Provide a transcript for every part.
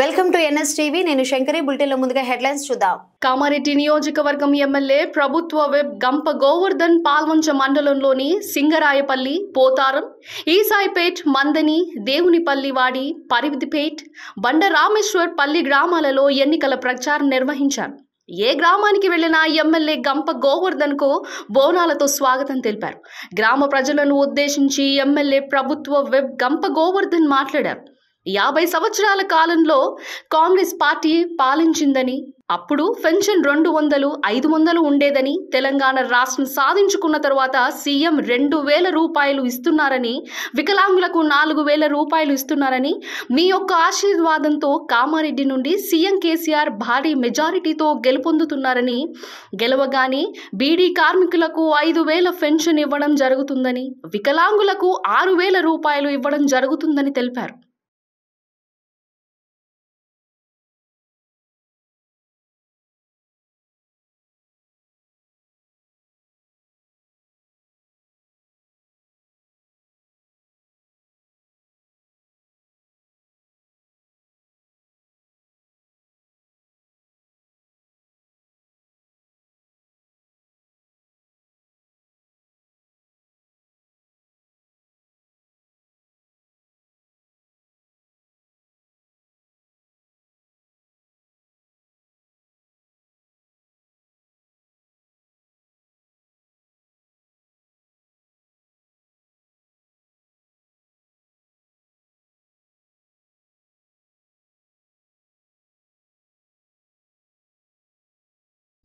Welcome to NS TV నేను శంకరి. బులెటిన్లో ముందుగా హెడ్లైన్స్ చూద్దాం. కామారెడ్డి నియోజకవర్గం ఎమ్మెల్యే ప్రభుత్వ వెబ్ గంప గోవర్ధన్ పాల్వంచ మండలంలోని సింగరాయపల్లి పోతారం ఈసాయిపేట్ మందని దేవునిపల్లి వాడి పరివిధిపేట్ బండ రామేశ్వర్ పల్లి గ్రామాలలో ఎన్నికల ప్రచారం నిర్వహించారు. ఏ గ్రామానికి వెళ్ళినా ఎమ్మెల్యే గంప గోవర్ధన్కు బోనాలతో స్వాగతం తెలిపారు. గ్రామ ప్రజలను ఉద్దేశించి ఎమ్మెల్యే ప్రభుత్వ వెబ్ గంప గోవర్ధన్ మాట్లాడారు. యాభై సంవత్సరాల కాలంలో కాంగ్రెస్ పార్టీ పాలించిందని అప్పుడు పెన్షన్ రెండు వందలు ఐదు వందలు ఉండేదని తెలంగాణ రాష్ట్రం సాధించుకున్న తర్వాత సీఎం రెండు వేల రూపాయలు ఇస్తున్నారని వికలాంగులకు నాలుగు వేల రూపాయలు ఇస్తున్నారని మీ యొక్క ఆశీర్వాదంతో కామారెడ్డి నుండి సీఎం కేసీఆర్ భారీ మెజారిటీతో గెలుపొందుతున్నారని గెలవగానే బీడీ కార్మికులకు ఐదు వేల పెన్షన్ ఇవ్వడం జరుగుతుందని వికలాంగులకు ఆరు వేల రూపాయలు ఇవ్వడం జరుగుతుందని తెలిపారు.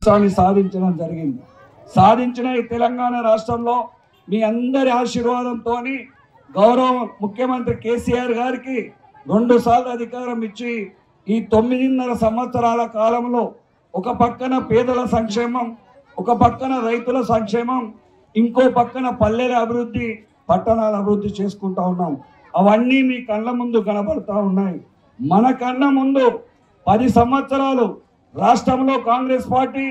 రాష్ట్రాన్ని సాధించడం జరిగింది. సాధించిన ఈ తెలంగాణ రాష్ట్రంలో మీ అందరి ఆశీర్వాదంతో గౌరవ ముఖ్యమంత్రి కేసీఆర్ గారికి రెండు సార్లు అధికారం ఇచ్చి ఈ తొమ్మిదిన్నర సంవత్సరాల కాలంలో ఒక పక్కన పేదల సంక్షేమం ఒక పక్కన రైతుల సంక్షేమం ఇంకో పక్కన పల్లెల అభివృద్ధి పట్టణాల అభివృద్ధి చేసుకుంటా ఉన్నాం. అవన్నీ మీ కళ్ళ ముందు కనబడతా ఉన్నాయి. మన కళ్ళ ముందు పది సంవత్సరాలు రాష్ట్రంలో కాంగ్రెస్ పార్టీ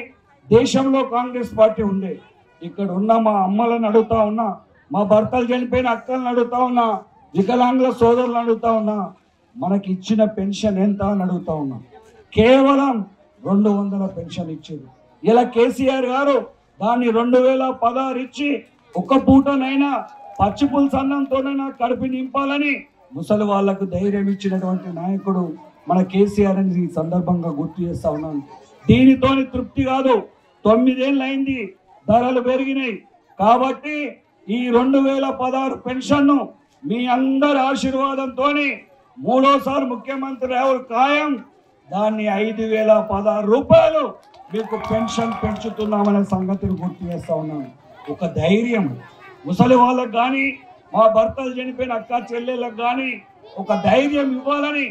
దేశంలో కాంగ్రెస్ పార్టీ ఉండే. ఇక్కడ ఉన్న మా అమ్మలను అడుగుతా ఉన్నా మా భర్తలు చనిపోయిన అక్కలను అడుగుతా ఉన్నా వికలాంగుల సోదరులను అడుగుతా ఉన్నా మనకి ఇచ్చిన పెన్షన్ ఎంత అని అడుగుతా ఉన్నా. కేవలం రెండు వందల పెన్షన్ ఇచ్చింది ఇలా కేసీఆర్ గారు దాన్ని రెండు వేల పదహారు ఇచ్చి ఒక్క పూటనైనా పచ్చిపులు సన్నంతోనైనా అన్నంతోనైనా కడుపు నింపాలని ముసలి వాళ్ళకు ధైర్యం ఇచ్చినటువంటి నాయకుడు మన కేసీఆర్ అని ఈ సందర్భంగా గుర్తు చేస్తా ఉన్నాను దీనితోని తృప్తి కాదు. తొమ్మిదేళ్ళు అయింది. ధరలు పెరిగినాయి. కాబట్టి ఈ రెండు వేల పదహారు పెన్షన్ను మీ అందరి ఆశీర్వాదంతో మూడోసారి ముఖ్యమంత్రి ఎవరు ఖాయం. దాన్ని ఐదు వేల పదహారు రూపాయలు మీకు పెన్షన్ పెంచుతున్నామనే సంగతిని గుర్తు చేస్తా ఉన్నాను ఒక ధైర్యం. ముసలి వాళ్ళకు కానీ మా భర్తలు చనిపోయిన అక్క చెల్లెళ్ళకు కానీ ఒక ధైర్యం ఇవ్వాలని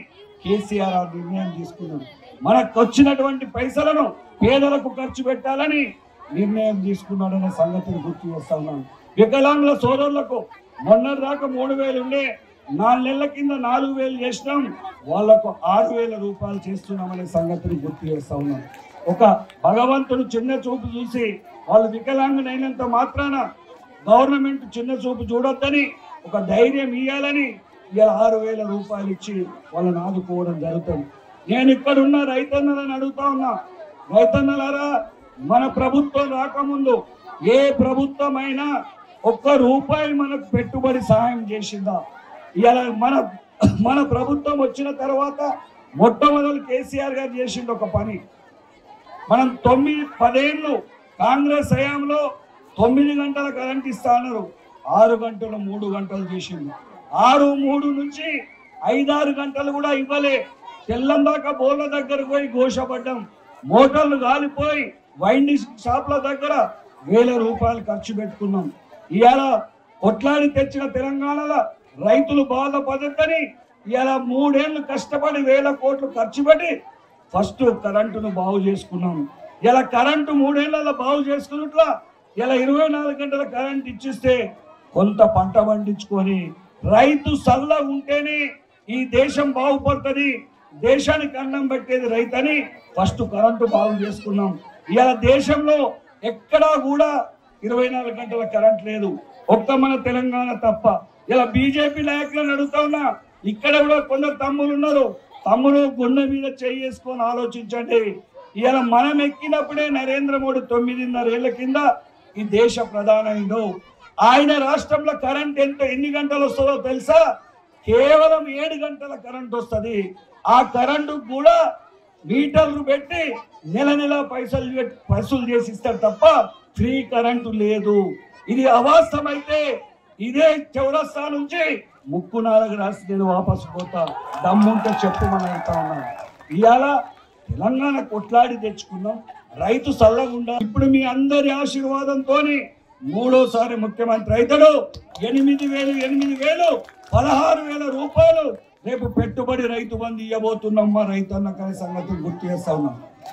కేసీఆర్ ఆ నిర్ణయం తీసుకున్నాడు. మనకు వచ్చినటువంటి పైసలను పేదలకు ఖర్చు పెట్టాలని నిర్ణయం తీసుకున్నాడనే సంగతిని గుర్తు చేస్తా ఉన్నాను. వికలాంగుల సోదరులకు మొన్నటి దాకా మూడు వేలు ఉండే నాలుగు నెలల కింద నాలుగు వేలు చేసినాం వాళ్ళకు ఆరు వేల రూపాయలు చేస్తున్నామనే సంగతిని గుర్తు చేస్తా ఉన్నాం ఒక భగవంతుడు చిన్న చూపు చూసి వాళ్ళు వికలాంగునైనంత మాత్రాన గవర్నమెంట్ చిన్న చూపు చూడొద్దని ఒక ధైర్యం ఇవ్వాలని ఇలా ఆరు వేల రూపాయలు ఇచ్చి వాళ్ళని ఆదుకోవడం జరుగుతుంది. నేను ఇక్కడ ఉన్న రైతన్నలను అడుగుతా ఉన్నా రైతన్నలారా మన ప్రభుత్వం రాకముందు ఏ ప్రభుత్వమైనా ఒక్క రూపాయి మనకు పెట్టుబడి సహాయం చేసిందా? ఇలా మన మన ప్రభుత్వం వచ్చిన తర్వాత మొట్టమొదలు కేసీఆర్ గారు చేసింది ఒక పని. మనం తొమ్మిది పదేళ్ళు కాంగ్రెస్ హయాంలో తొమ్మిది గంటల కరెంట్ ఇస్తా అన్నారు. ఆరు గంటలు మూడు గంటలు చేసింది. ఆరు మూడు నుంచి ఐదారు గంటలు కూడా ఇవ్వలే. తెల్లందాక బోర్ల దగ్గర పోయి ఘోషపడ్డం. మోటార్లు కాలిపోయి వైండింగ్ షాప్ల దగ్గర వేల రూపాయలు ఖర్చు పెట్టుకున్నాం. ఇవాళ కొట్లాడి తెచ్చిన తెలంగాణలో రైతులు బాధపడద్దని ఇవాళ మూడేళ్ళు కష్టపడి వేల కోట్లు ఖర్చు పెట్టి ఫస్ట్ కరెంటును బాగు చేసుకున్నాం. ఇలా కరెంటు మూడేళ్ళలో బాగు చేసుకున్నట్లా ఇలా ఇరవై నాలుగు గంటల కరెంట్ ఇచ్చిస్తే కొంత పంట పండించుకొని రైతు సల్ల ఉంటేనే ఈ దేశం బాగుపడుతుంది. దేశానికి అన్నం పెట్టేది రైతని ఫస్ట్ కరెంటు బాగు చేసుకున్నాం. ఇలా దేశంలో ఎక్కడా కూడా ఇరవై నాలుగు గంటల కరెంట్ లేదు. ఒక్క మన తెలంగాణ తప్ప. ఇలా బీజేపీ నాయకులను అడుగుతా ఉన్నా ఇక్కడ కూడా కొందరు తమ్ములు ఉన్నారు. తమ్ముడు గుండె మీద చేసుకొని ఆలోచించండి. ఇలా మనం ఎక్కినప్పుడే నరేంద్ర మోడీ తొమ్మిదిన్నర ఏళ్ళ కింద ఈ దేశ ప్రధానమైందో ఆయన రాష్ట్రంలో కరెంట్ ఎంత ఎన్ని గంటలు వస్తుందో తెలుసా? కేవలం ఏడు గంటల కరెంట్ వస్తుంది. ఆ కరెంటు కూడా మీటర్లు పెట్టి నెల నెల పైసలు పెట్టి చేసి ఇస్తారు తప్ప ఫ్రీ కరెంటు లేదు. ఇది అవాస్తవమైతే ఇదే చౌరస్తా నుంచి ముక్కు నాలుగు రాసి నేను వాపసు పోతా. దమ్ముంటే చెప్పమని అంటా అవుతా ఉన్నాను ఇవాళ తెలంగాణ కొట్లాడి తెచ్చుకున్నాం. రైతు సల్లగుండా. ఇప్పుడు మీ అందరి ఆశీర్వాదంతోనే మూడోసారి ముఖ్యమంత్రి అవుతాడు ఎనిమిది వేలు ఎనిమిది వేలు పదహారు వేల రూపాయలు రేపు పెట్టుబడి రైతు బంధు ఇవ్వబోతున్నాం మా రైతన్న కానీ సంగతి గుర్తు చేస్తా ఉన్నాం.